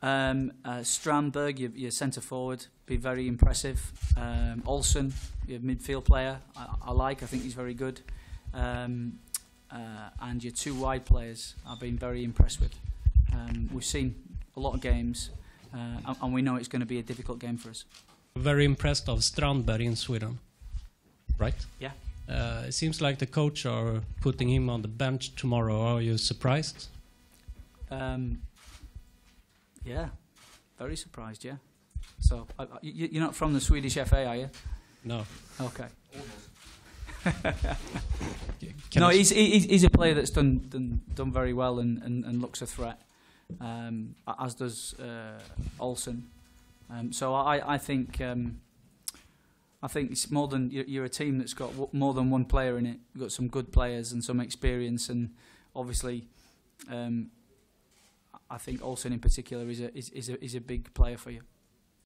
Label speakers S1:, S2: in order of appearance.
S1: Um, uh, Strandberg, your, your centre forward, be very impressive. Um, Olsson, your midfield player, I, I like. I think he's very good. Um, uh, and your two wide players, I've been very impressed with. Um, we've seen a lot of games, uh, and, and we know it's going to be a difficult game for us.
S2: Very impressed of Strandberg in Sweden, right?
S1: Yeah.
S2: Uh, it seems like the coach are putting him on the bench tomorrow. Are you surprised?
S1: Um, yeah, very surprised. Yeah. So uh, you, you're not from the Swedish FA, are you?
S2: No.
S1: Okay. No, he's, he's he's a player that's done done, done very well and, and, and looks a threat, um, as does uh, Olsson. Um, so I I think um, I think it's more than you're, you're a team that's got w- more than one player in it. You've got some good players and some experience, and obviously, um, I think Olsson in particular is a is, is a is a big player for you.